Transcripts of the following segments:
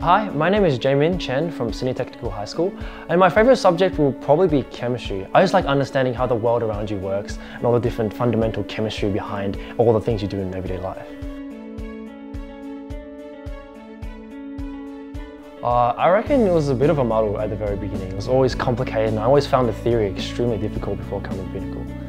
Hi, my name is Jamin Chen from Sydney Technical High School, and my favourite subject will probably be chemistry. I just like understanding how the world around you works and all the different fundamental chemistry behind all the things you do in everyday life. Uh, I reckon it was a bit of a muddle at the very beginning. It was always complicated and I always found the theory extremely difficult before coming to Pinnacle.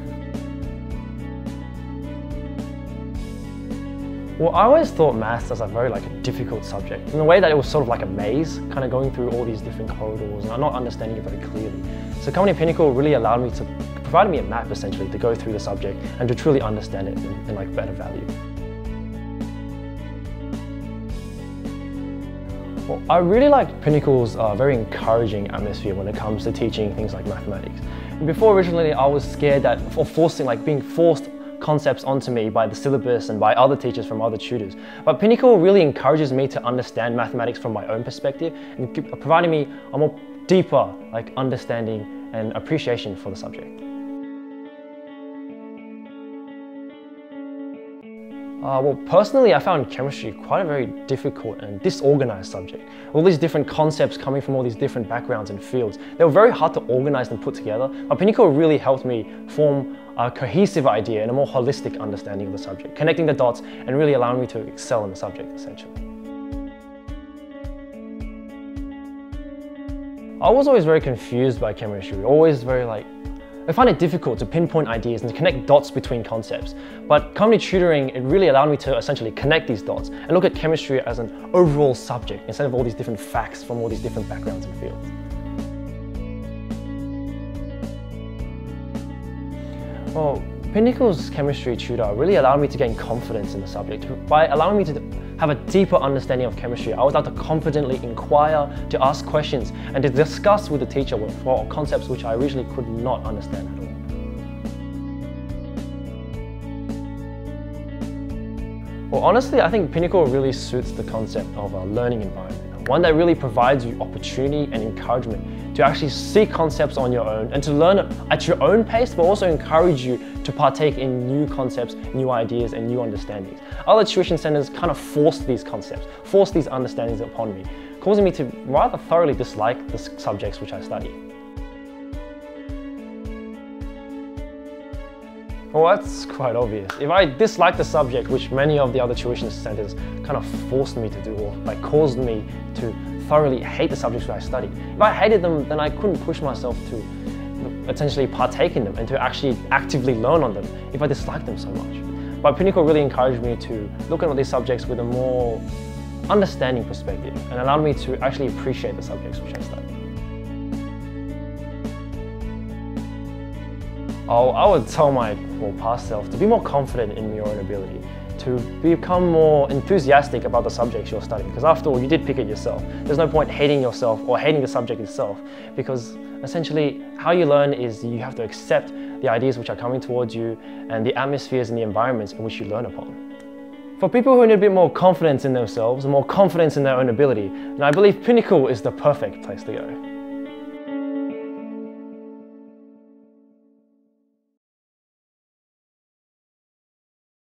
Well, I always thought maths as a very like difficult subject in the way that it was sort of like a maze, kind of going through all these different corridors and I'm not understanding it very clearly. So coming to Pinnacle really allowed me to, provided me a map essentially to go through the subject and to truly understand it in, in like better value. Well, I really like Pinnacle's uh, very encouraging atmosphere when it comes to teaching things like mathematics. And before originally I was scared that, of forcing, like being forced concepts onto me by the syllabus and by other teachers from other tutors. But Pinnacle really encourages me to understand mathematics from my own perspective and providing me a more deeper like understanding and appreciation for the subject. Uh, well, personally, I found chemistry quite a very difficult and disorganized subject. All these different concepts coming from all these different backgrounds and fields. They were very hard to organize and put together, but Pinnacle really helped me form a cohesive idea and a more holistic understanding of the subject, connecting the dots and really allowing me to excel in the subject, essentially. I was always very confused by chemistry, always very like, I find it difficult to pinpoint ideas and to connect dots between concepts, but comedy tutoring, it really allowed me to essentially connect these dots and look at chemistry as an overall subject instead of all these different facts from all these different backgrounds and fields. Well, Pinnacle's chemistry tutor really allowed me to gain confidence in the subject. By allowing me to have a deeper understanding of chemistry, I was able to confidently inquire, to ask questions, and to discuss with the teacher for concepts which I originally could not understand at all. Well, honestly, I think Pinnacle really suits the concept of a learning environment, one that really provides you opportunity and encouragement to actually see concepts on your own and to learn at your own pace, but also encourage you to partake in new concepts, new ideas, and new understandings. Other tuition centers kind of force these concepts, force these understandings upon me, causing me to rather thoroughly dislike the subjects which I study. Well, that's quite obvious. If I dislike the subject, which many of the other tuition centers kind of forced me to do, or like caused me to thoroughly hate the subjects that I studied, if I hated them, then I couldn't push myself to potentially partake in them and to actually actively learn on them if I disliked them so much. But Pinnacle really encouraged me to look at all these subjects with a more understanding perspective and allowed me to actually appreciate the subjects which I studied. I'll, I would tell my well, past self to be more confident in your own ability, to become more enthusiastic about the subjects you're studying, because after all, you did pick it yourself. There's no point hating yourself or hating the subject itself, because essentially how you learn is you have to accept the ideas which are coming towards you and the atmospheres and the environments in which you learn upon. For people who need a bit more confidence in themselves, and more confidence in their own ability, I believe Pinnacle is the perfect place to go.